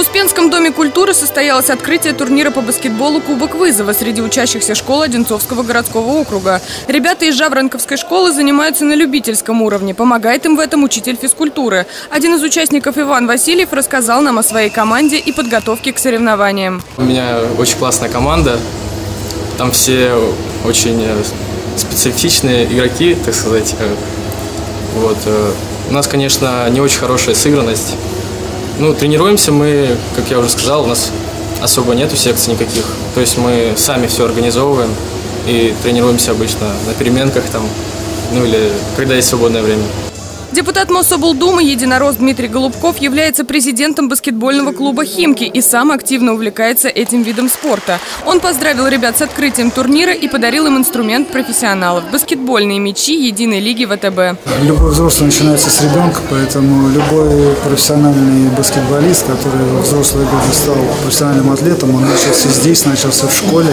Успенском доме культуры состоялось открытие турнира по баскетболу «Кубок вызова» среди учащихся школы Одинцовского городского округа. Ребята из Жаворонковской школы занимаются на любительском уровне. Помогает им в этом учитель физкультуры. Один из участников Иван Васильев рассказал нам о своей команде и подготовке к соревнованиям. У меня очень классная команда. Там все очень э, специфичные игроки, так сказать. Э, Вот. э, У нас, конечно, не очень хорошая сыгранность. Ну, тренируемся мы, как я уже сказал, у нас особо нету секций никаких. То есть мы сами все организовываем и тренируемся обычно на переменках там, ну или когда есть свободное время. Депутат Мособлдумы единорос Дмитрий Голубков является президентом баскетбольного клуба «Химки» и сам активно увлекается этим видом спорта. Он поздравил ребят с открытием турнира и подарил им инструмент профессионалов – баскетбольные мячи единой лиги ВТБ. Любой взрослый начинается с ребенка, поэтому любой профессиональный баскетболист, который во взрослые годы стал профессиональным атлетом, он начался здесь, начался в школе.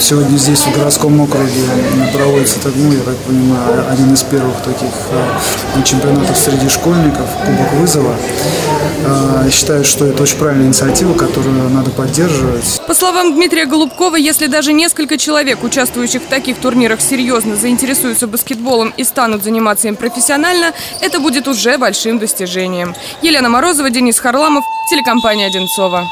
Сегодня здесь, в городском округе, проводится, так, ну, я так понимаю, один из первых таких э, чемпионатов среди школьников, Кубок вызова. Э, Считаю, что это очень правильная инициатива, которую надо поддерживать. По словам Дмитрия Голубкова, если даже несколько человек, участвующих в таких турнирах, серьезно заинтересуются баскетболом и станут заниматься им профессионально, это будет уже большим достижением. Елена Морозова, Денис Харламов, телекомпания «Одинцова».